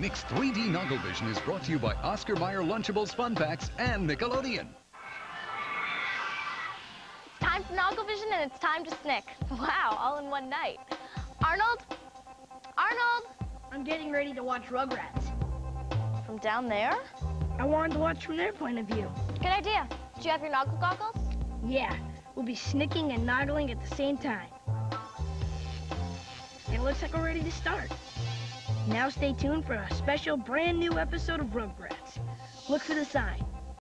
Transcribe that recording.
Mixed 3D Noggle Vision is brought to you by Oscar Mayer Lunchables Fun Packs and Nickelodeon. It's time for Noggle Vision and it's time to snick. Wow, all in one night. Arnold? Arnold? I'm getting ready to watch Rugrats. From down there? I wanted to watch from their point of view. Good idea. Do you have your Noggle goggles? Yeah, we'll be snicking and noggling at the same time. It looks like we're ready to start. Now stay tuned for a special brand new episode of Rugrats. Look for the sign.